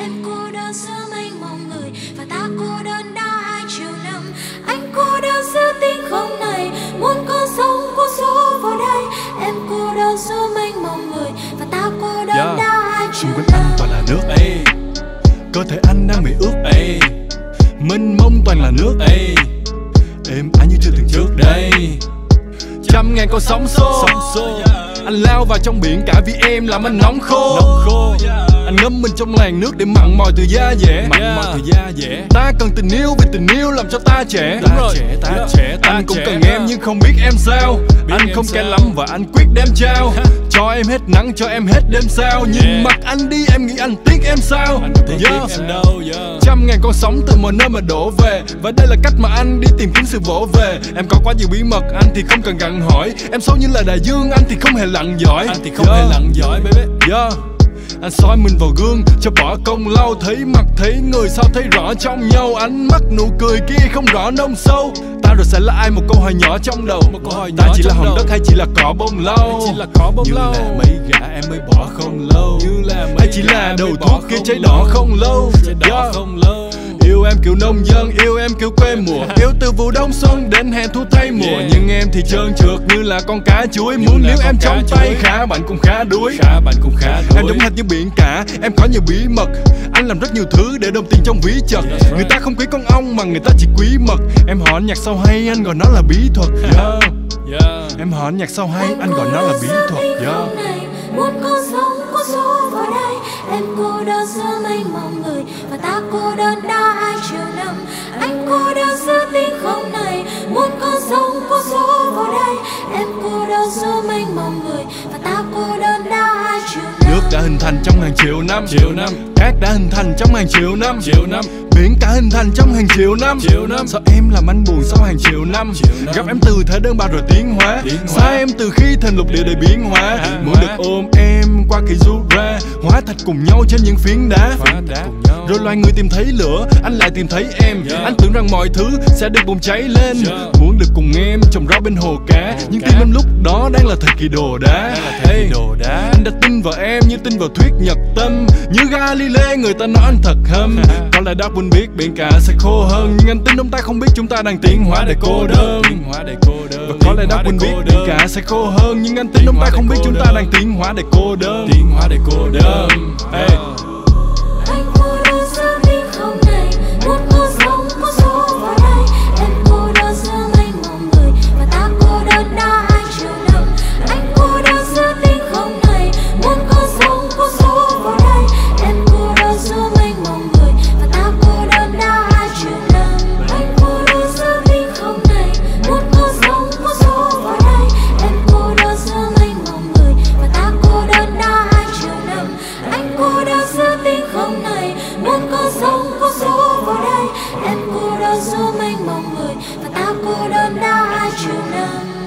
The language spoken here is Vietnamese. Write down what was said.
em cô đơn giữa mênh mông người và ta cô đơn đã hai triệu năm. Anh cô đơn giữa tinh không này muốn con sông cô số vào đây. Em cô đơn giữa mênh mông người và ta cô đơn Yeah. đã hai triệu Xung quanh anh năm toàn là nước ê Cơ thể anh đang bị ướt ê Mênh mông toàn là nước ê Êm ái như chưa từng trước đây. Trăm ngàn con sóng xô, Anh lao vào trong biển cả vì em làm anh nóng khô, Anh ngâm mình trong làn nước để mặn mòi từ da dẻ Mặn mòi từ da dẻ Ta cần tình yêu vì tình yêu làm cho ta trẻ Đúng rồi. trẻ, ta Yeah. trẻ, ta Anh cũng trẻ. cần em nhưng không biết em sao Biết Anh em không sao. lắm và anh quyết đem trao Cho em hết nắng, cho em hết đêm sao Nhìn Yeah. mặt anh đi em nghĩ anh tiếc em sao Anh Yeah. biết em đâu yeah. Trăm ngàn con sóng từ mọi nơi mà đổ về Và đây là cách mà anh đi tìm kiếm sự vỗ về Em có quá nhiều bí mật, anh thì không cần gặng hỏi Em sâu như là đại dương, anh thì không hề lặn giỏi Anh thì không Yeah. hề lặn giỏi baby Yeah. Anh soi mình vào gương cho bỏ công lau Thấy mặt thấy người sao thấy rõ trong nhau? Ánh mắt nụ cười kia không rõ nông sâu. Ta rồi sẽ là ai? Một câu hỏi nhỏ trong đầu. Một câu hỏi Ta chỉ là hòn đầu. đất hay chỉ là cỏ bông lau? Chỉ là cỏ bông Như lau. là mấy gã em mới bỏ không lâu. Như là mấy Hay chỉ là đầu thuốc kia cháy lâu. đỏ không lâu. Trái đỏ Yeah. không lâu em kiểu nông dân, yêu em kiểu quê mùa Yêu từ vụ đông xuân đến hè thu thay mùa Yeah. Nhưng em thì trơn trượt như là con cá chuối Như Muốn con em trong chuối. tay khá bạn cũng khá đuối Khá bạn cũng khá Em đuối giống hệt như biển cả, em có nhiều bí mật Anh làm rất nhiều thứ để đồng tiền trong ví chật That's right. Người ta không quý con ong mà người ta chỉ quý mật Em hỏi nhạc sao hay, anh gọi nó là bí thuật yeah. yeah. Em hỏi nhạc sao hay, anh gọi nó là bí thuật yeah. muốn có em cô đơn giữa mênh mông người và ta cô đơn đã hai triệu năm. Anh cô đơn giữa tinh không này muốn con sông có số vào đây. Em cô đơn giữa mênh mông người và ta cô đơn đã hai triệu năm. Nước đã hình thành trong hàng triệu năm. Triệu năm. Cát đã hình thành trong hàng triệu năm. Triệu năm. Biển cả hình thành trong hàng triệu năm. Triệu năm. Sao em làm anh buồn sau hàng triệu năm? Triệu năm. Gặp em từ thế đơn bào rồi tiến hóa. Tiến hóa. Xa em từ khi thành lục địa đầy biến hóa. Muốn được ôm em qua kỳ du ra Hóa thạch cùng nhau trên những phiến đá. Rồi loài người tìm thấy lửa, anh lại tìm thấy em. Anh tưởng rằng mọi thứ sẽ được bùng cháy lên. Muốn được cùng em trồng rau bên hồ cá. Nhưng tim em lúc đó đang là thời kỳ đồ đá. Hey. Anh đã tin vào em như tin vào thuyết nhật tâm. Như Galilei người ta nói anh thật hâm. Có lẽ Darwin biết biển cả sẽ khô hơn. Nhưng anh tin ông ta không biết chúng ta đang tiến hóa để cô đơn Và có lẽ để Darwin biết đơn. cả sẽ khô hơn Nhưng anh tin ông ta không biết chúng ta đang tiến hóa để cô đơn Tiến hóa để cô đơn Hey. Giữa mênh mông người và ta cô đơn đã hai triệu năm